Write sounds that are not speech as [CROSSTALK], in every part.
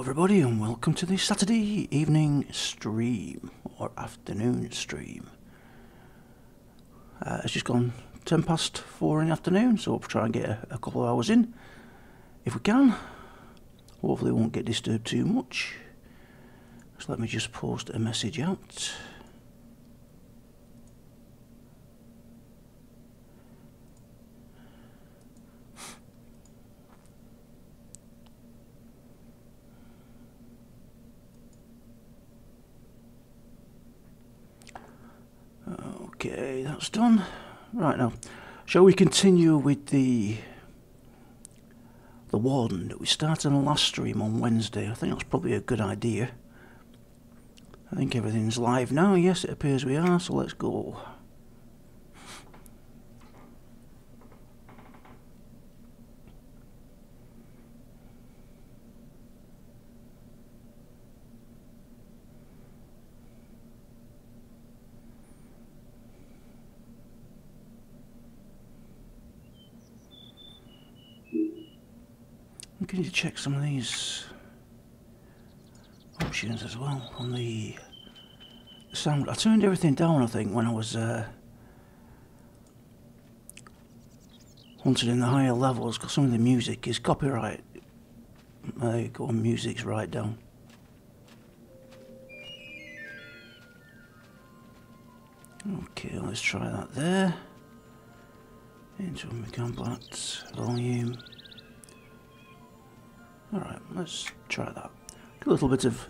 everybody, and welcome to the Saturday evening stream or afternoon stream. Uh, it's just gone 10 past 4 in the afternoon, so we'll try and get a, a couple of hours in if we can. Hopefully, we won't get disturbed too much. So, let me just post a message out. Okay, that's done. Right now, shall we continue with the the warden that we started on the last stream on Wednesday? I think that's probably a good idea. I think everything's live now. Yes, it appears we are. So let's go. I'm to check some of these options as well on the sound. I turned everything down, I think, when I was uh, hunting in the higher levels because some of the music is copyright. There you go, music's right down. Okay, let's try that there. Into Combat volume. Alright, let's try that. a little bit of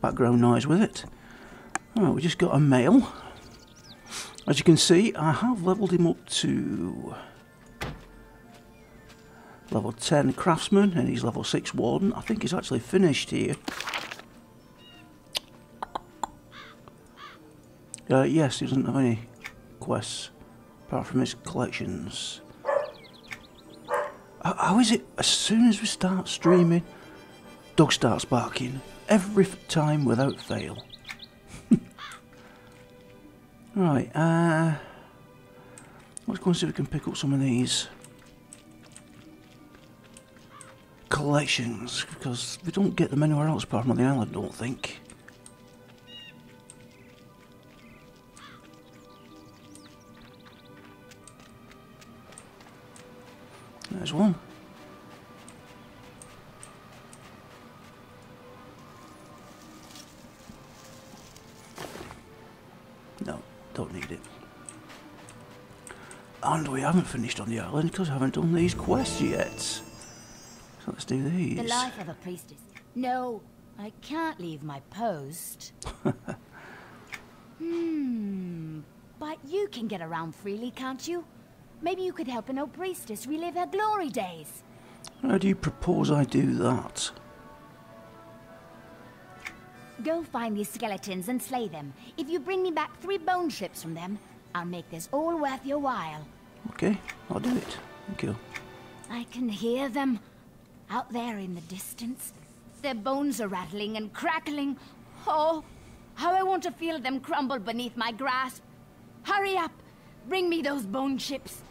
background noise with it. Alright, we just got a mail. As you can see, I have leveled him up to level 10 craftsman and he's level 6 warden. I think he's actually finished here. Uh, yes, he doesn't have any quests apart from his collections. How is it as soon as we start streaming, dog starts barking every time without fail? [LAUGHS] right, uh, let's go and see if we can pick up some of these collections because we don't get them anywhere else apart from on the island, don't think. There's one. No, don't need it. And we haven't finished on the island because I haven't done these quests yet. So let's do these. The life of a priestess. No, I can't leave my post. [LAUGHS] hmm. But you can get around freely, can't you? Maybe you could help an old priestess relive her glory days. How do you propose I do that? Go find these skeletons and slay them. If you bring me back three bone ships from them, I'll make this all worth your while. Okay, I'll do it. Thank you. I can hear them. Out there in the distance. Their bones are rattling and crackling. Oh, how I want to feel them crumble beneath my grasp. Hurry up! Bring me those bone ships.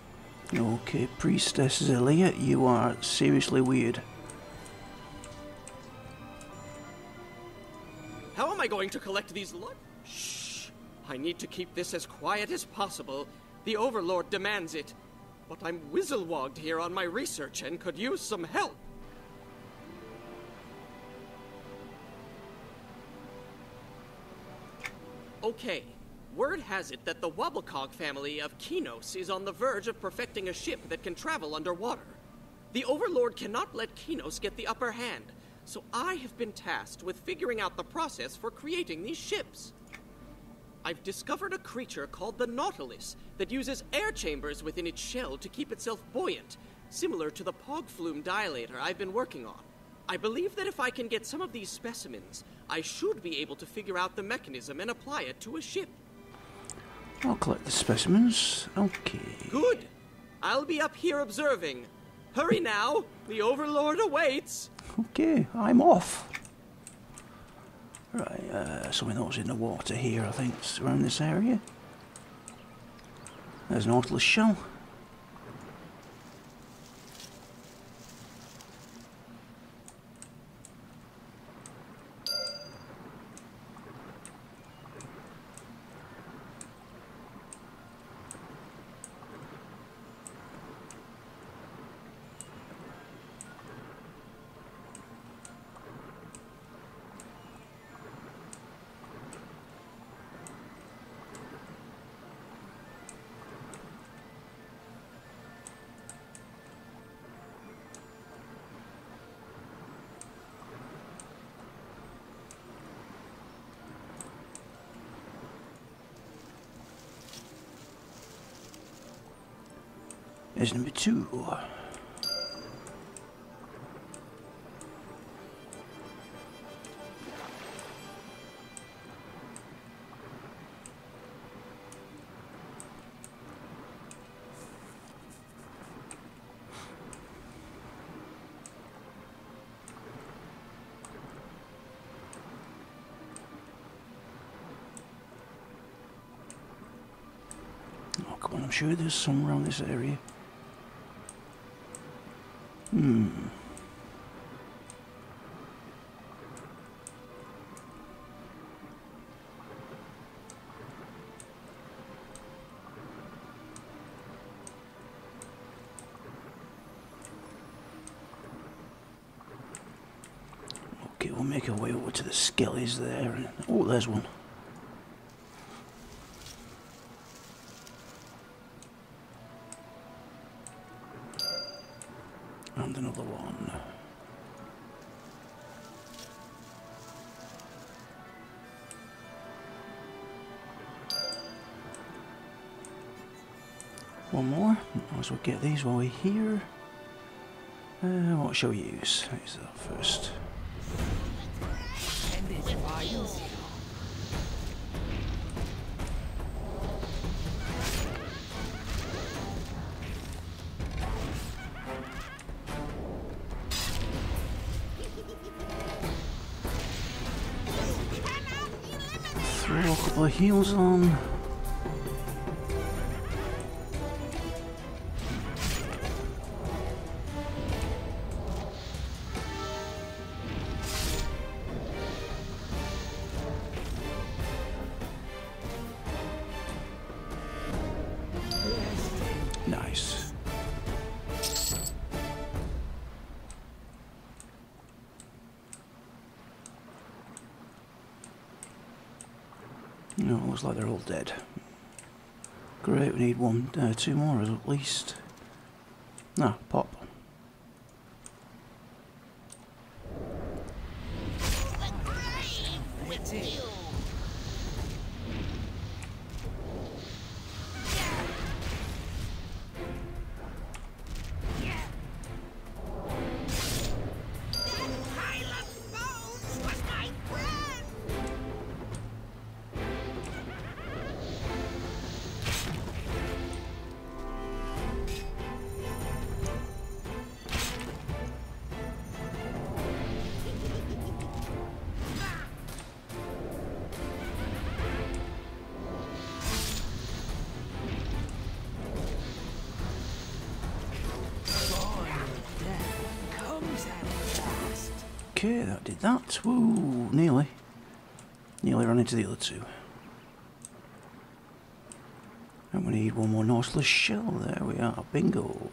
Okay, Priestess Zelia, you are seriously weird. How am I going to collect these lo- Shh! I need to keep this as quiet as possible. The Overlord demands it. But I'm whizzlewogged here on my research and could use some help. Okay, word has it that the Wobblecog family of Qeynos is on the verge of perfecting a ship that can travel underwater. The Overlord cannot let Qeynos get the upper hand, so I have been tasked with figuring out the process for creating these ships. I've discovered a creature called the Nautilus that uses air chambers within its shell to keep itself buoyant, similar to the Pogflume dilator I've been working on. I believe that if I can get some of these specimens, I should be able to figure out the mechanism and apply it to a ship. I'll collect the specimens. Okay. Good. I'll be up here observing. Hurry now, the Overlord awaits. Okay, I'm off. Right, uh, some of those in the water here, I think, around this area. There's an Nautilus shell. There's number two. Oh, come on, I'm sure there's some around this area. Okay, we'll make our way over to the skellies there. Oh, there's one. Another one. One more. Might as well get these while we're here. Uh, what shall we use? That first. Heals on. Um, like they're all dead. Great, we need one, uh, two more at least. No, pop. Okay, that did that. Woo, nearly. Nearly ran into the other two. And we need one more Nautilus shell. There we are. Bingo.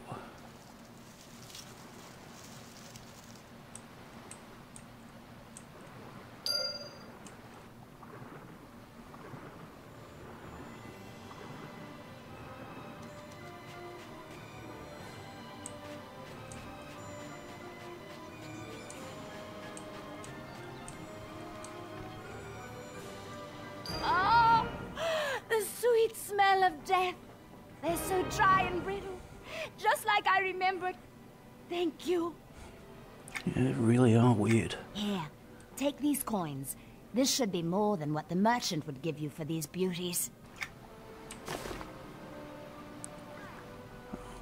This should be more than what the merchant would give you for these beauties.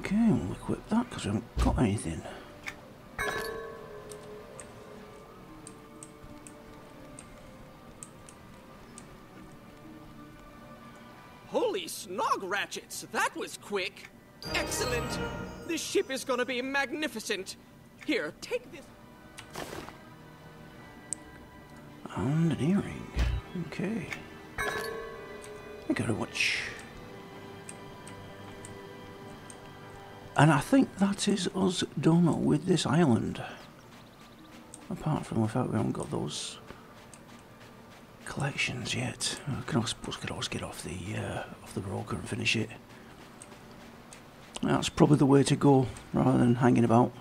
Okay, we'll equip that because we haven't got anything. Holy snog ratchets! That was quick! Excellent! This ship is gonna be magnificent! Here, take this. And an earring. Okay. I gotta watch. And I think that is us done with this island. Apart from the fact we haven't got those collections yet. I can, I suppose could always get off the uh, off the broker and finish it. That's probably the way to go, rather than hanging about.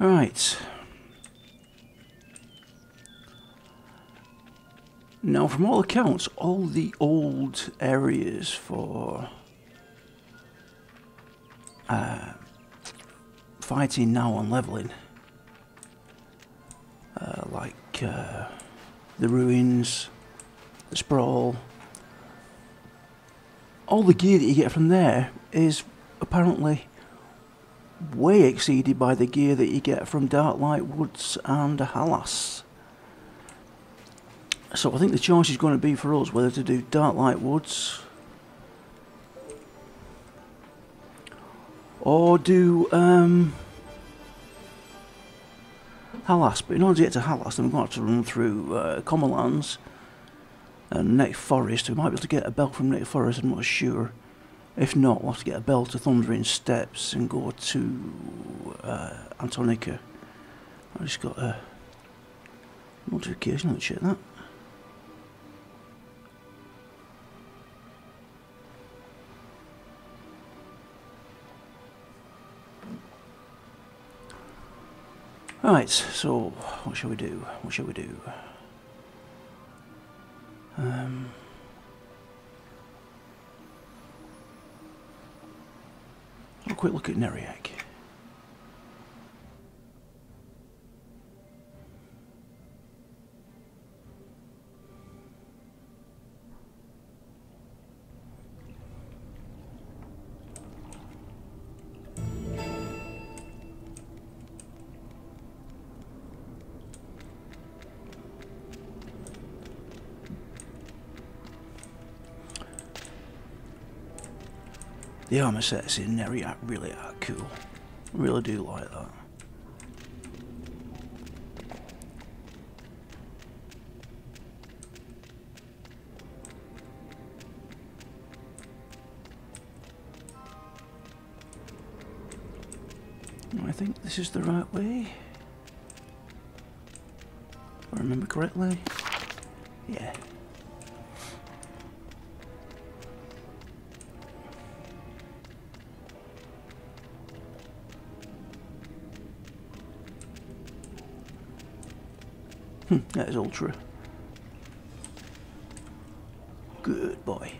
Alright. Now, from all accounts, all the old areas for uh, fighting now on leveling. Uh, like uh, the ruins, the sprawl. All the gear that you get from there is apparently way exceeded by the gear that you get from Darklight Woods and Halas. So I think the choice is going to be for us whether to do Darklight Woods or do um, Halas. But in order to get to Halas, then we're going to have to run through uh, Commonlands and Neck Forest. We might be able to get a bell from Neck Forest, I'm not sure. If not, we'll have to get a bell to Thundering Steps and go to uh, Antonica. I just got a notification, let's check that. Right, so what shall we do? What shall we do? Um, a quick look at Neriak. The armor sets in Neriak really are cool. Really do like that. I think this is the right way. If I remember correctly. Yeah. That is ultra. Good boy.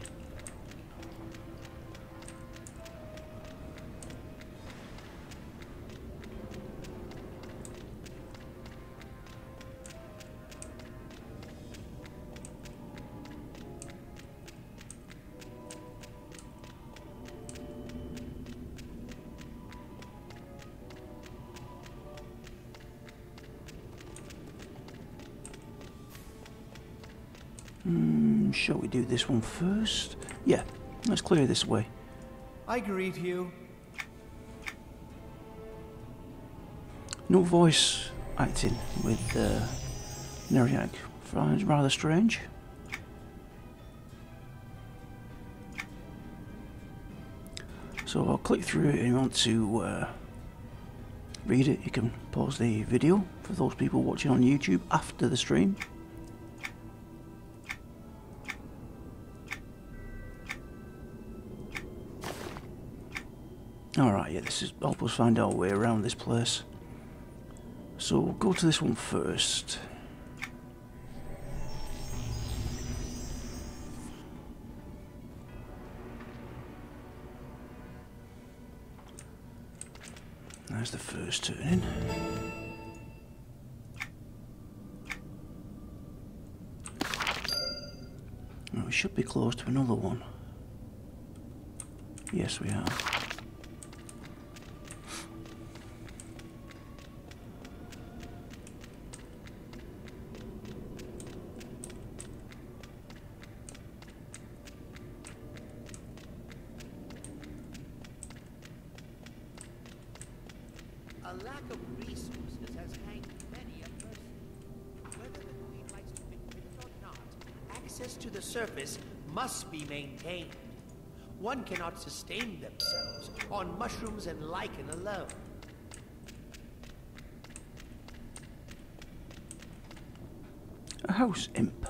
Shall we do this one first? Yeah, let's clear this way. I greet you. No voice acting with uh, Neriak. Finds rather strange. So I'll click through it and you want to uh, read it, you can pause the video for those people watching on YouTube after the stream. Alright, yeah, this is help us find our way around this place. So we'll go to this one first. There's the first turning. We should be close to another one. Yes, we are. A lack of resources has hanged many a person. Whether the Queen likes to admit it or not, access to the surface must be maintained. One cannot sustain themselves on mushrooms and lichen alone. A house imp.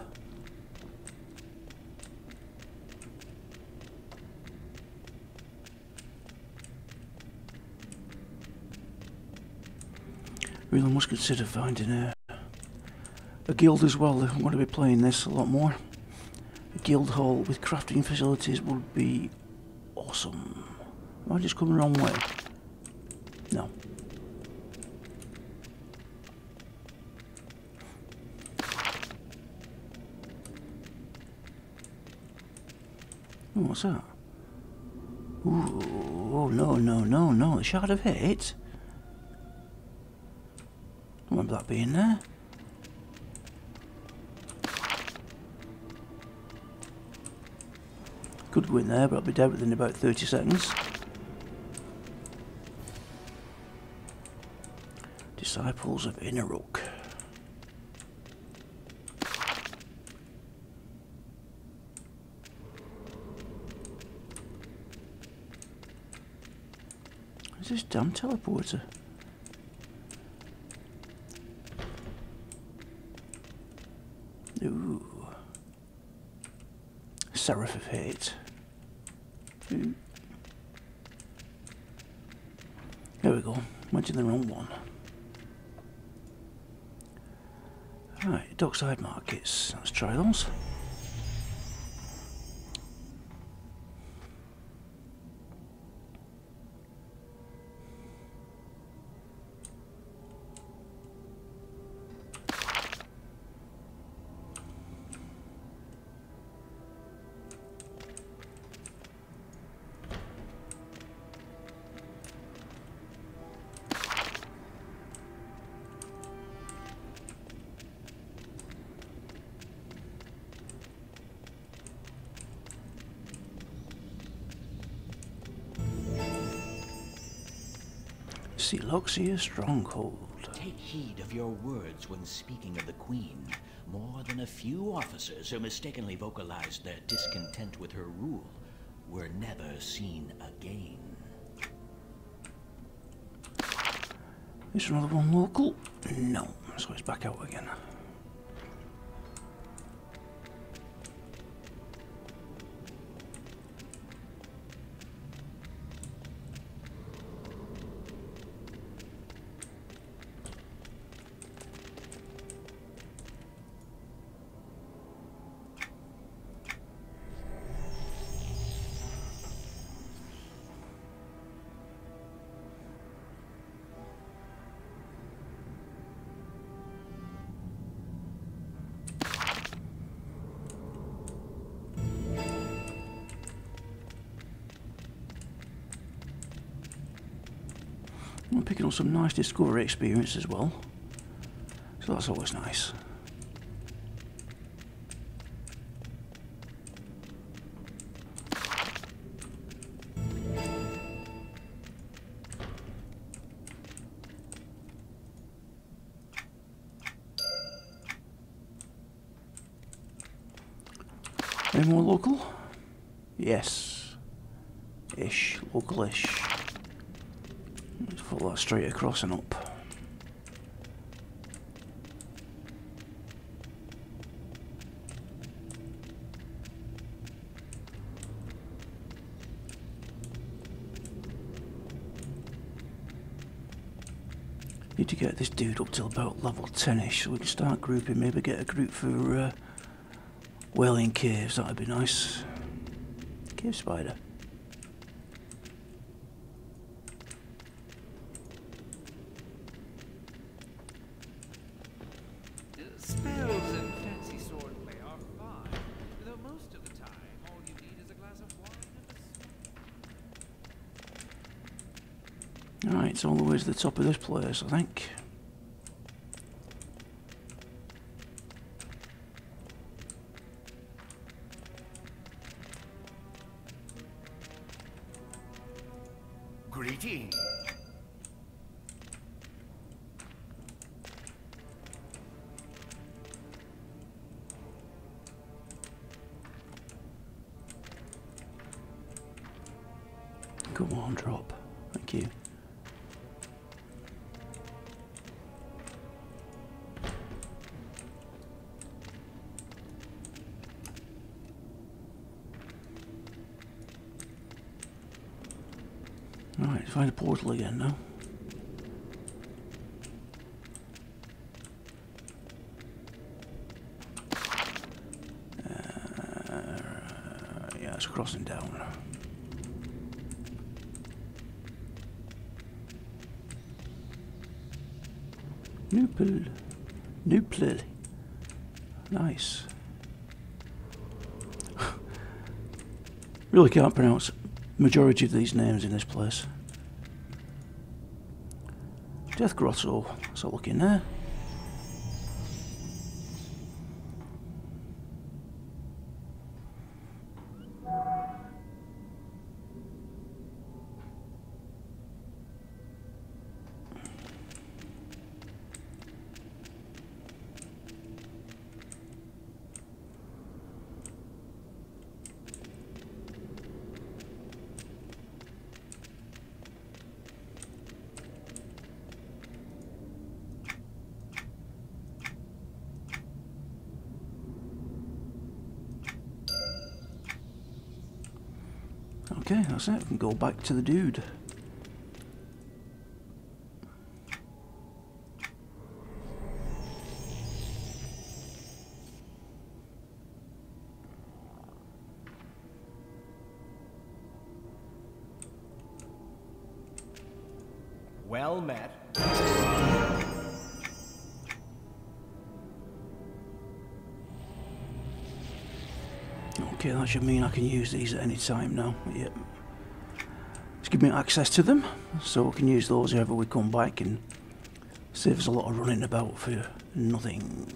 Really must consider finding a, a guild as well I'm going to be playing this a lot more. A guild hall with crafting facilities would be awesome. I just coming the wrong way? No. Oh, what's that? Ooh, oh, no, no, no, no. The Shard of Hate? remember that being there. Could go in there, but I'll be dead within about 30 seconds. Disciples of Inaruk. Is this damn teleporter? Ooh. Seraph of Hate. There we go. Went in the wrong one. Right, dockside markets. Let's try those. Siloxia Stronghold. Take heed of your words when speaking of the Queen. More than a few officers who mistakenly vocalized their discontent with her rule were never seen again. Is another one local? No, so it's back out again. Picking up some nice discovery experience as well. So that's always nice. Across up. Need to get this dude up till about level 10ish so we can start grouping, maybe get a group for uh, Wailing Caves, that'd be nice. Cave spider. The top of this place, I think. Right, find a portal again now. Uh, yeah, it's crossing down. Nupil. Nupil. Nice. [LAUGHS] really can't pronounce majority of these names in this place. Death Grotto. Let's have a look in there. Okay, that's it. We can go back to the dude. Well met. Okay, that should mean I can use these at any time now. Yep. Giving me access to them, so we can use those whenever we come back and save us a lot of running about for nothing.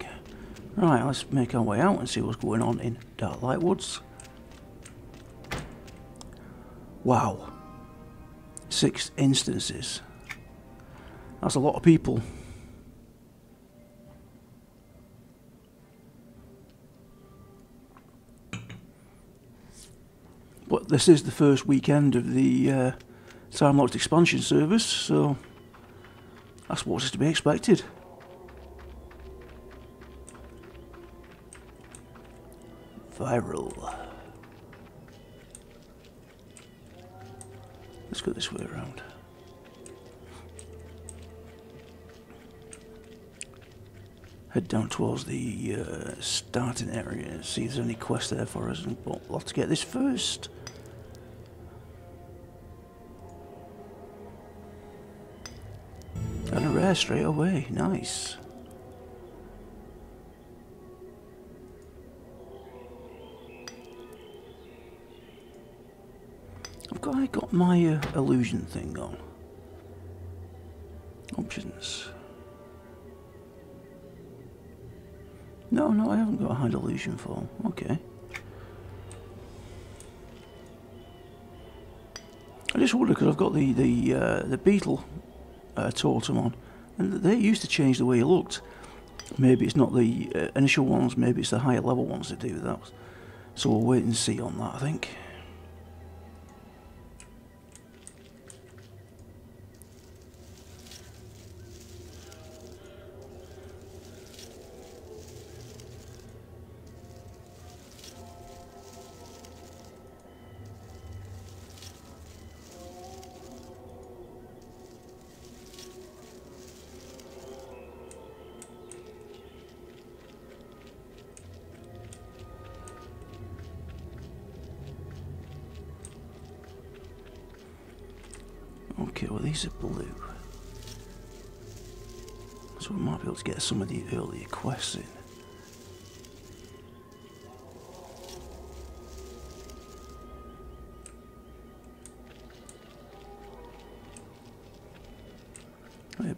Right, let's make our way out and see what's going on in Darklight Woods. Wow. Six instances. That's a lot of people. But this is the first weekend of the uh, Time Locked expansion service, so that's what's to be expected. Viral. Let's go this way around. Head down towards the uh, starting area, see if there's any quest there for us, but we'll have to get this first. Rare straight away, nice. I've got, I got my uh, illusion thing on. Options. No, no, I haven't got a hide illusion for. Okay. I just wonder because I've got the the uh, the beetle uh, totem on, and they used to change the way he looked. Maybe it's not the uh, initial ones, maybe it's the higher level ones that do that. So we'll wait and see on that, I think. Are blue. So we might be able to get some of the earlier quests in.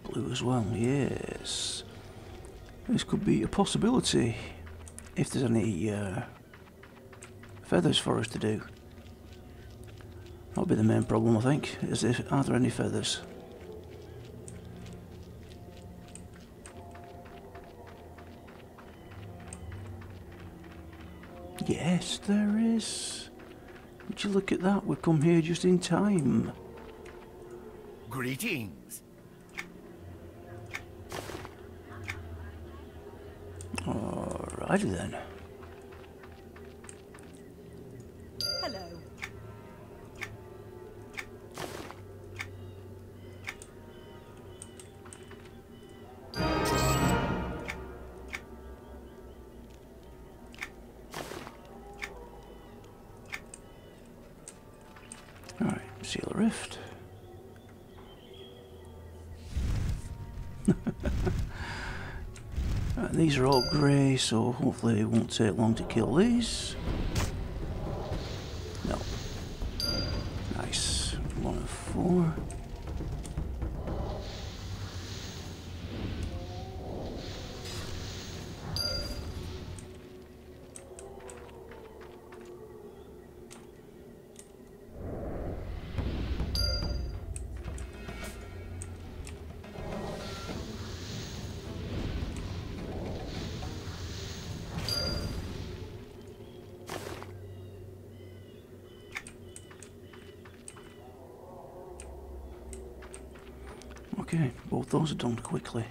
Blue as well, yes. This could be a possibility if there's any uh, feathers for us to do. That'll be the main problem, I think. Is there, are there any feathers? Yes, there is. Would you look at that? We've come here just in time. Greetings. Alrighty then. These are all grey, so hopefully it won't take long to kill these. Those done quickly.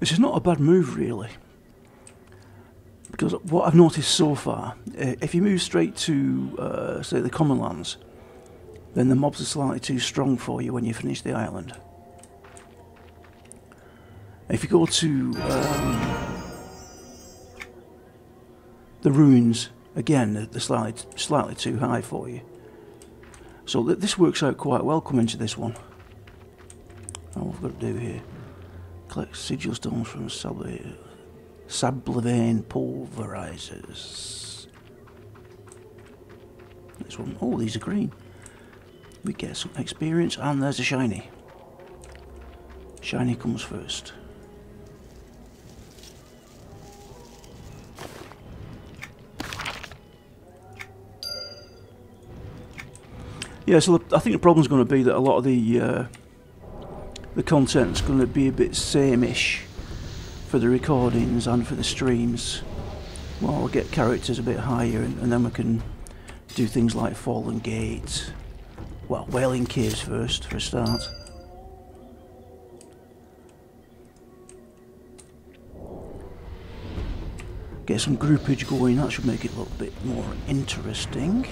This is not a bad move, really. Because what I've noticed so far, uh, if you move straight to, uh, say, the Common Lands, then the mobs are slightly too strong for you when you finish the island. If you go to um, the ruins, again, they're- slightly, slightly too high for you. So th this works out quite well coming to this one. Now what we've got to do here. Collect sigil stones from Sabli- Sablevein pulverizers. This one, oh, these are green. We get some experience, and there's a shiny. Shiny comes first. Yeah, so the, I think the problem's going to be that a lot of the uh, the content's going to be a bit same-ish for the recordings and for the streams. Well, we'll get characters a bit higher, and, and then we can do things like Fallen Gate. Well, Wailing Caves first, for a start. Get some groupage going, that should make it a little bit more interesting.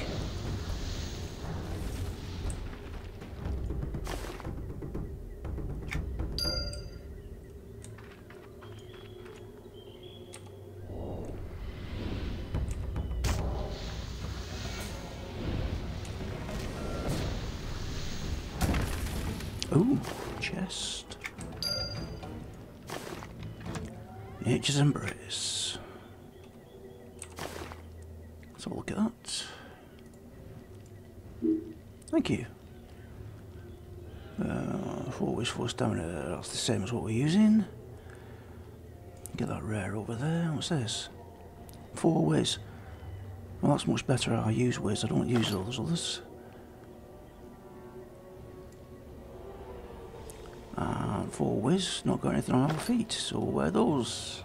Uh, four wish, four stamina. That's the same as what we're using. Get that rare over there. What's this? Four whiz. Well, that's much better. I use whiz. I don't use those others. And four whiz, not got anything on our feet, so wear those.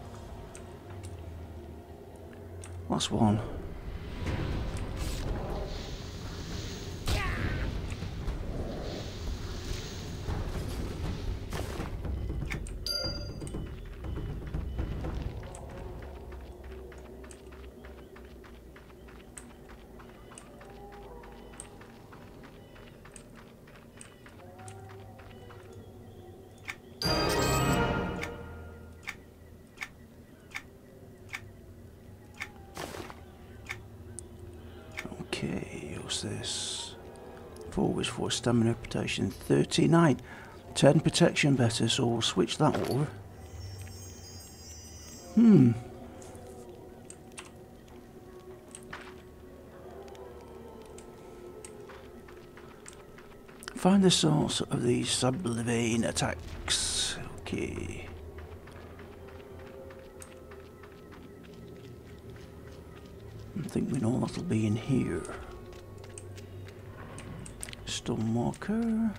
Last one. Stamina protection, 39. 10 protection better, so we'll switch that over. Hmm. Find the source of these Sablevein attacks. Okay. I think we know what'll be in here. Stonewalker.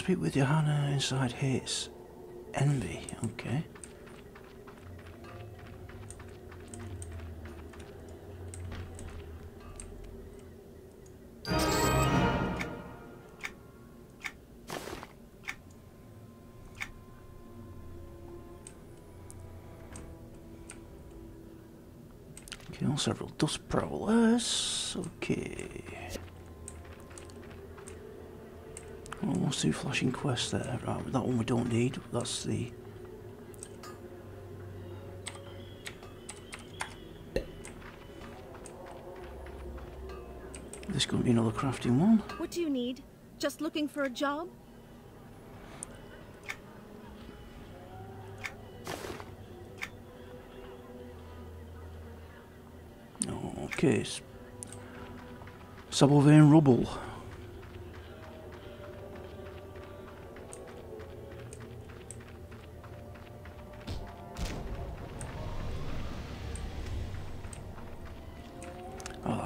Speak with Johanna inside his. Envy, okay. Several dust prowlers. Okay. Two flashing quests there. Right, that one we don't need. That's the. This could be another crafting one. What do you need? Just looking for a job? No, okay. Sablevein rubble.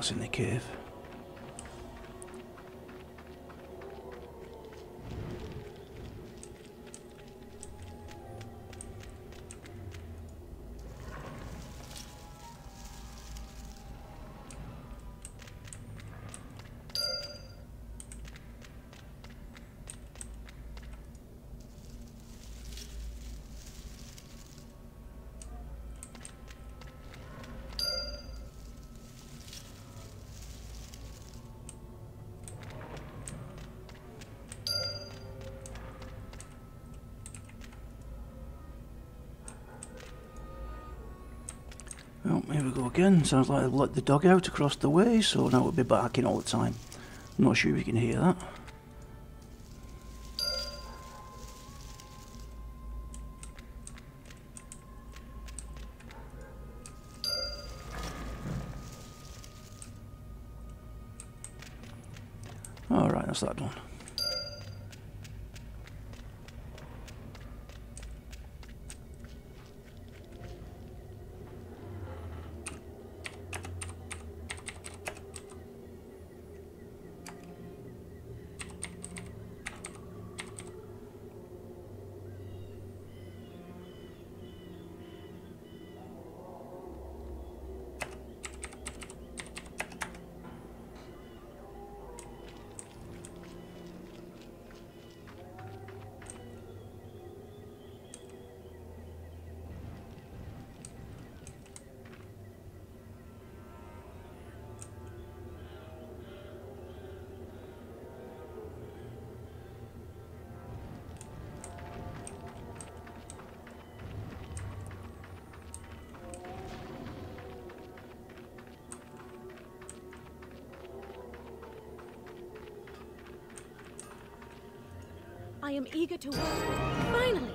That's in the cave. Sounds like I let the dog out across the way, so now we'll be barking all the time. I'm not sure if you can hear that. Alright, that's that done. I am eager to work. Finally!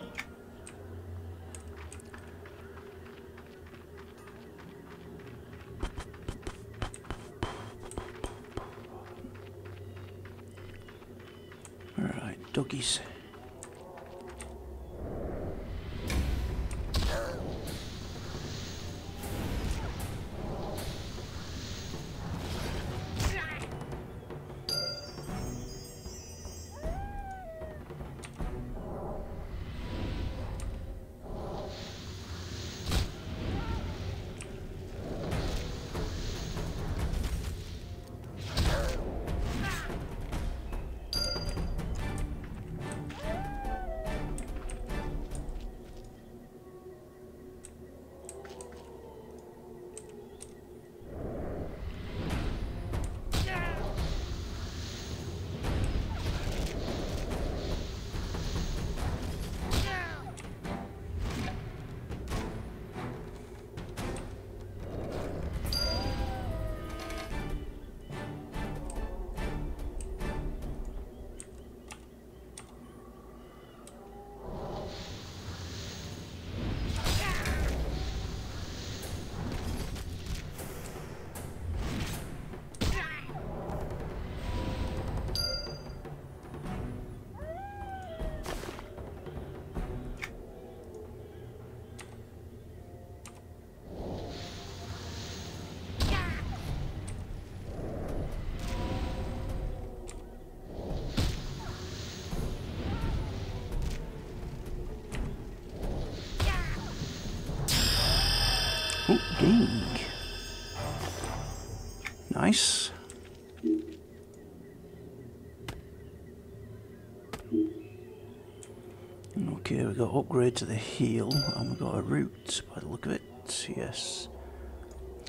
Got upgrade to the heal, and we got a root by the look of it. Yes.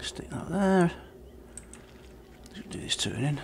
Stick that there. Do this turning.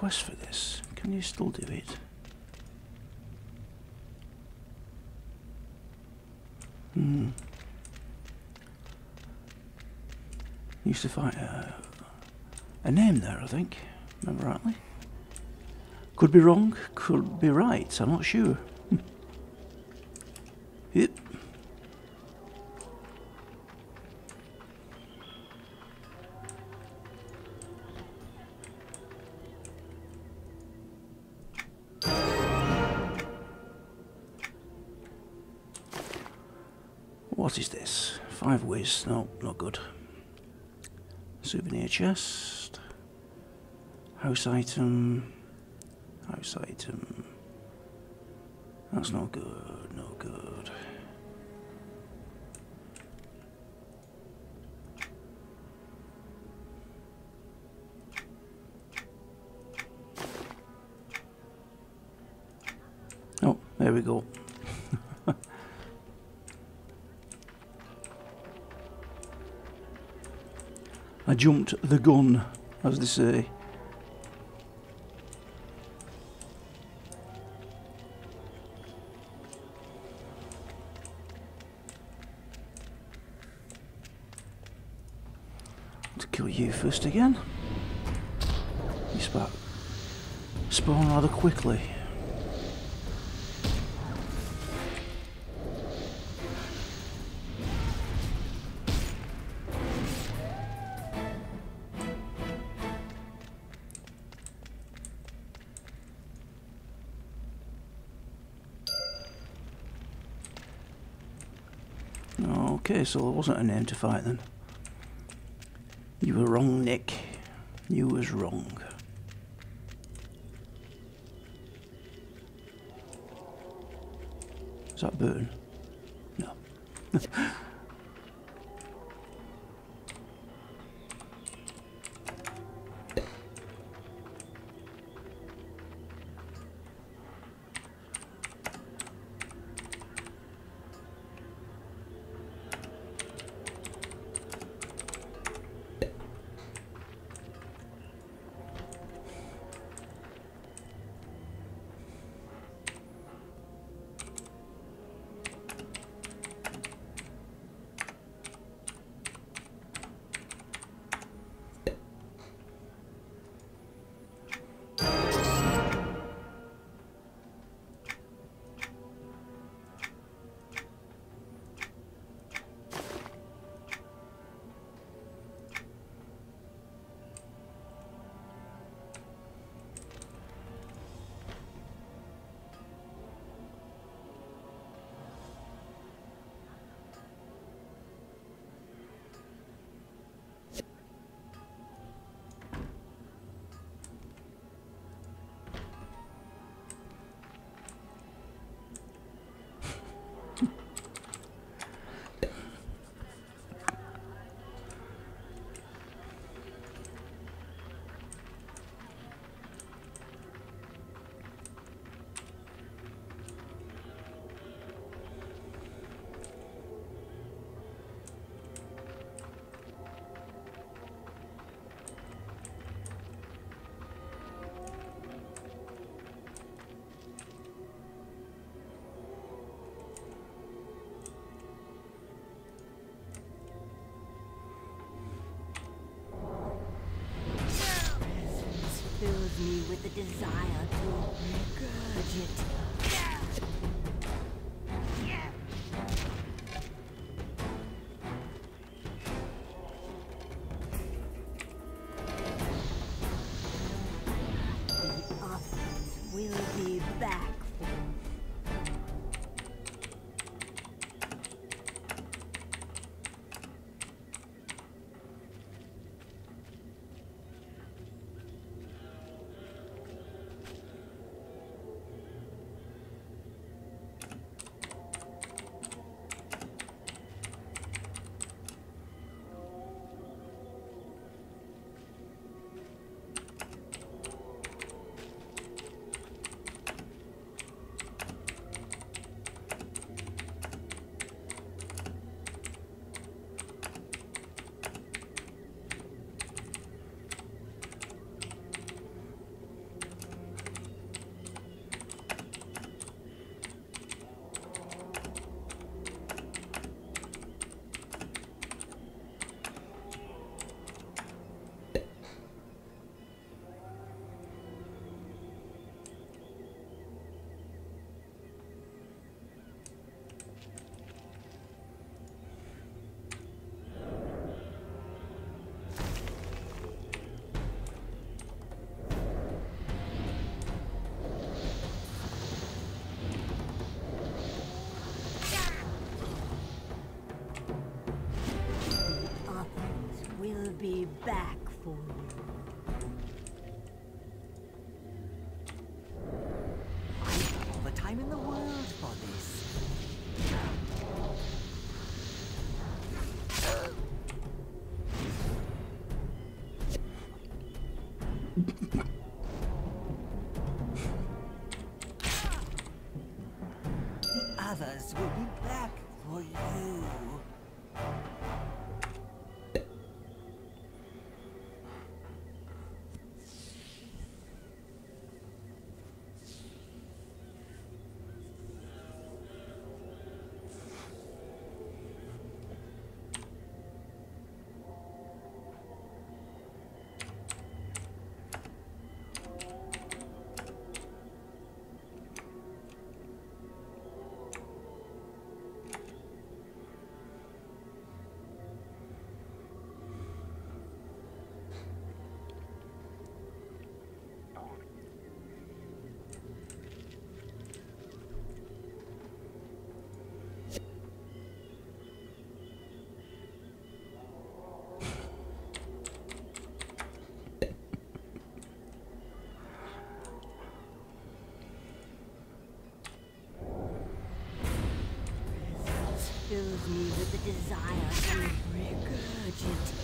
Quest for this. Can you still do it? Hmm. Used to fight a, a name there, I think. Remember rightly? Could be wrong, could be right, I'm not sure. Ways. No, not good. Souvenir chest. House item. House item. That's not good, no good. Oh, there we go. I jumped the gun, as they say. To kill you first again. You spawn rather quickly. So there wasn't a name to fight then. You were wrong, Nick. You was wrong. Is that burn? No. [LAUGHS] me with the desire to regurgitate. fills me with the desire to regurgitate.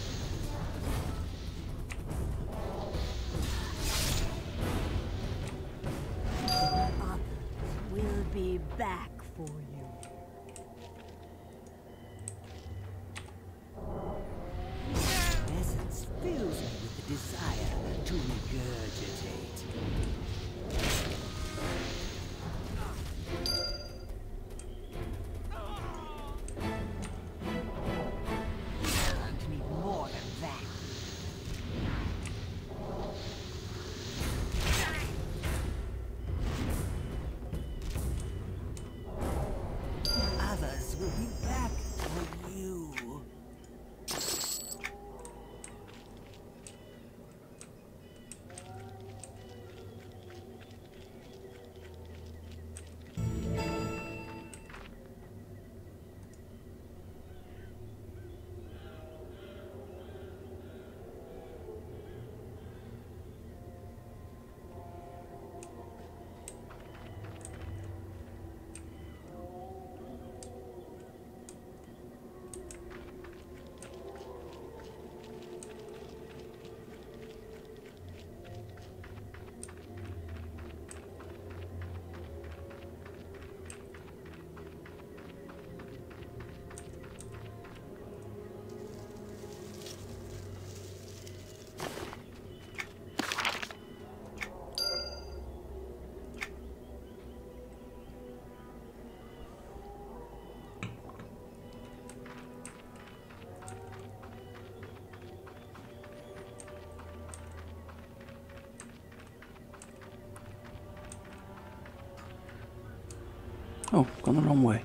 Oh, gone the wrong way.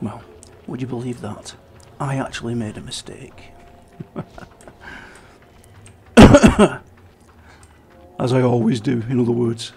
Well, would you believe that? I actually made a mistake. [COUGHS] As I always do, in other words.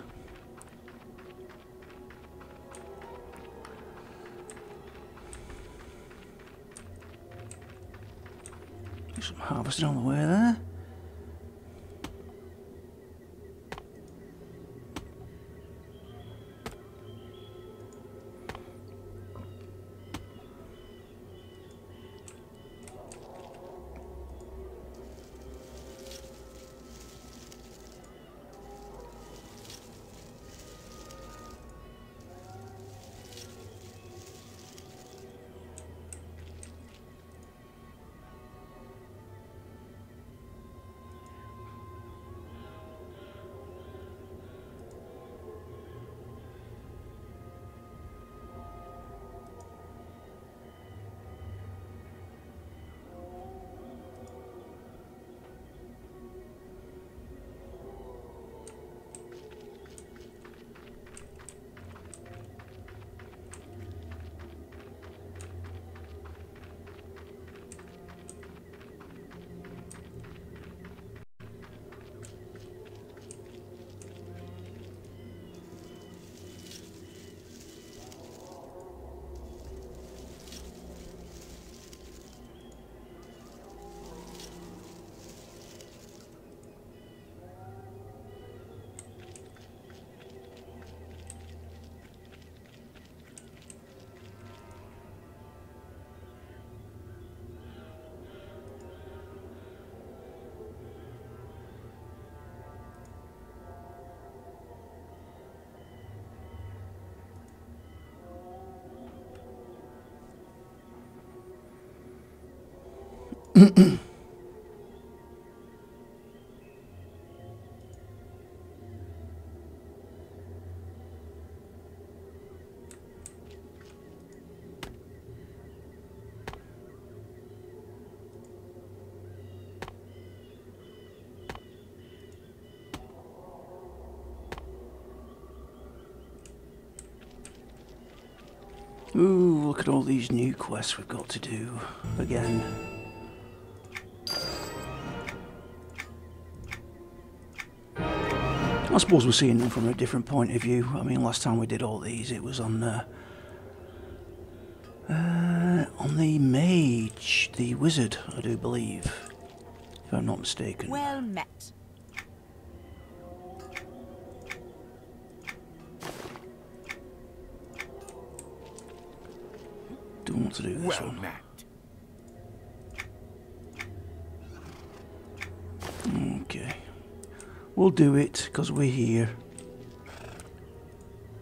Ooh, look at all these new quests we've got to do again. I suppose we're seeing them from a different point of view. I mean, last time we did all these, it was on uh, uh, on the mage, the wizard, I do believe, if I'm not mistaken. Well met. Don't want to do this Well one. met. Okay, we'll do it because we're here.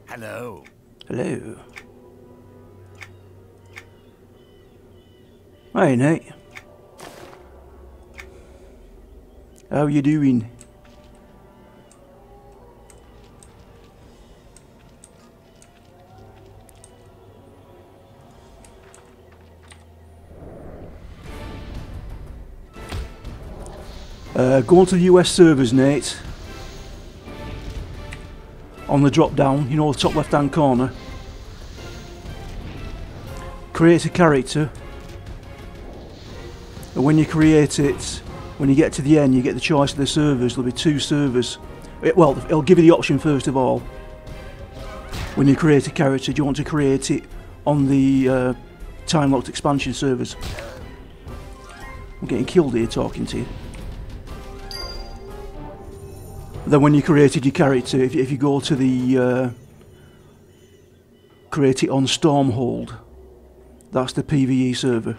Hello. Hello. Hi, Nate. How you doing? Uh, go on to the US servers, Nate. On the drop down, you know, the top left hand corner. Create a character. And when you create it, when you get to the end, you get the choice of the servers. There'll be two servers. It- well, it'll give you the option first of all. When you create a character, do you want to create it on the uh, time locked expansion servers? I'm getting killed here talking to you. Then when you created your character, if, if you go to the uh, create it on Stormhold, that's the PVE server.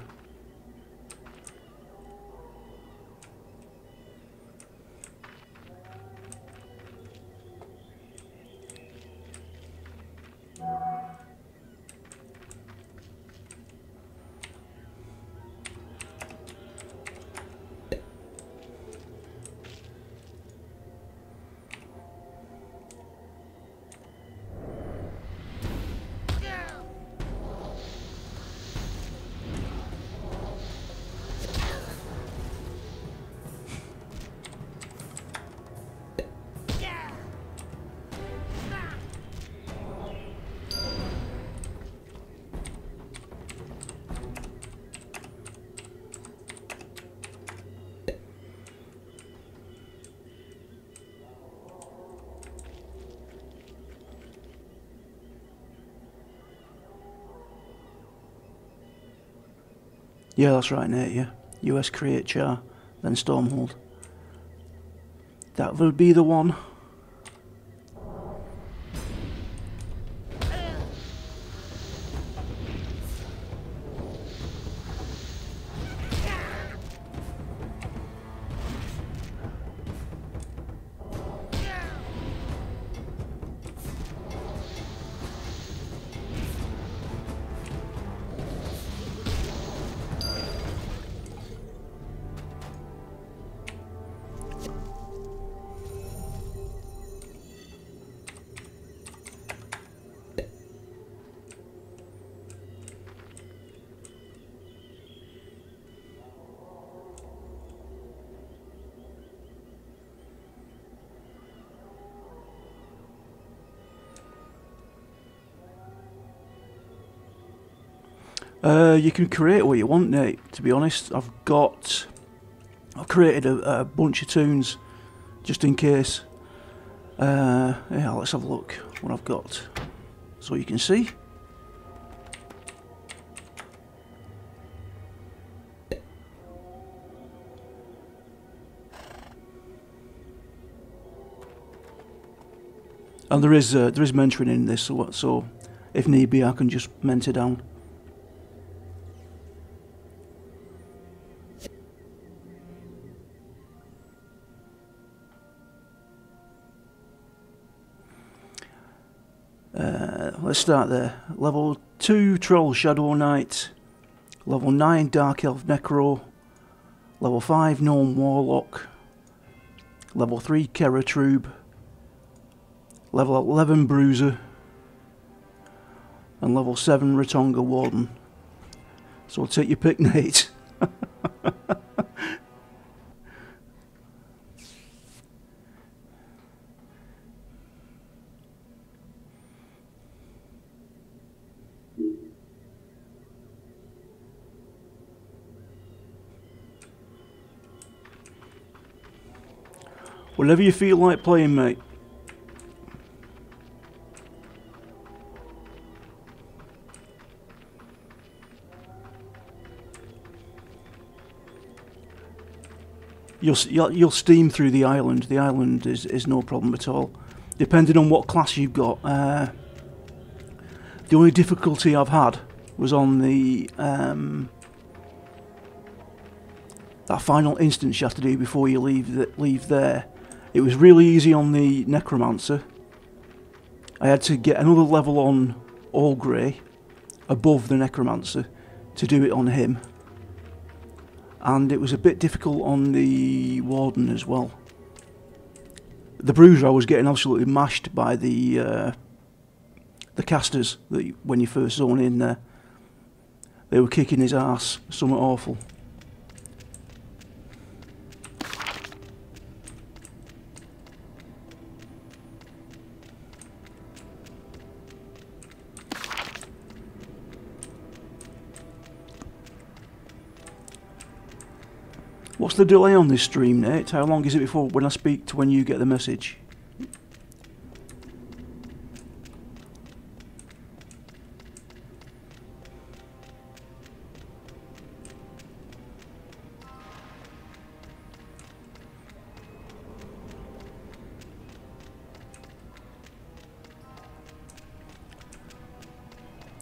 Yeah, that's right, Nate, yeah. US Create Char, then Stormhold. That will be the one. You can create what you want, Nate. To be honest, I've got, I've created a, a bunch of tunes, just in case. Uh, yeah, let's have a look what I've got, so you can see. And there is uh, there is mentoring in this, so, so if need be, I can just mentor down. Start there. Level 2 Troll Shadow Knight. Level 9 Dark Elf Necro. Level 5 Gnome Warlock. Level 3 Keratrube. Level 11 Bruiser. And level 7 Ratonga Warden. So take your pick, [LAUGHS] Nate. [LAUGHS] Whatever you feel like playing, mate. You'll, you'll you'll steam through the island. The island is, is no problem at all, depending on what class you've got. Uh, the only difficulty I've had was on the um, that final instance you have to do before you leave the, leave there. It was really easy on the necromancer. I had to get another level on all grey above the necromancer to do it on him and it was a bit difficult on the warden as well. The bruiser I was getting absolutely mashed by the uh, the casters that when you first zone in there. They were kicking his ass, something awful. What's the delay on this stream, Nate? How long is it before when I speak to when you get the message?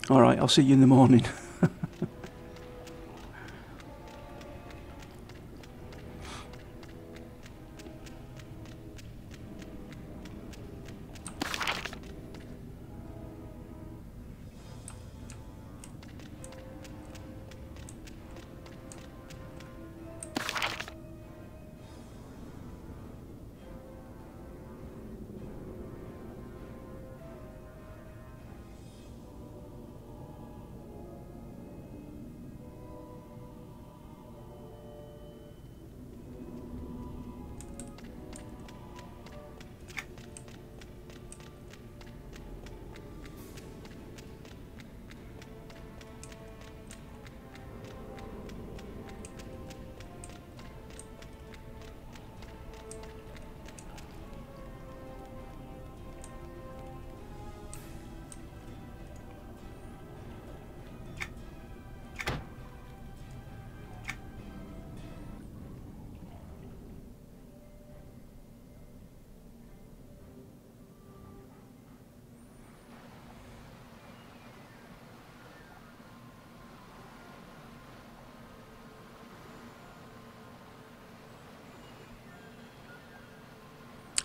All right, I'll see you in the morning. [LAUGHS]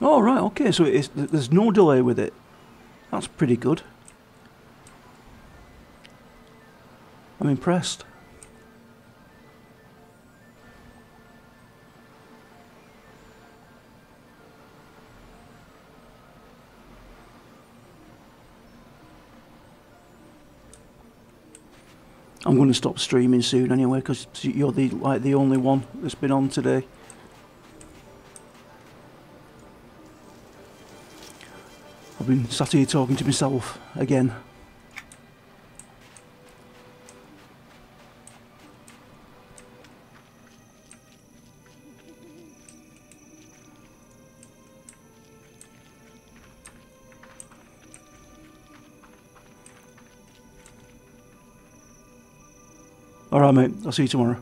Oh, right, okay, so it's, there's no delay with it. That's pretty good. I'm impressed. I'm going to stop streaming soon anyway because you're the like the only one that's been on today. I've been sat here talking to myself again. Alright mate, I'll see you tomorrow.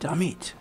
Damn it.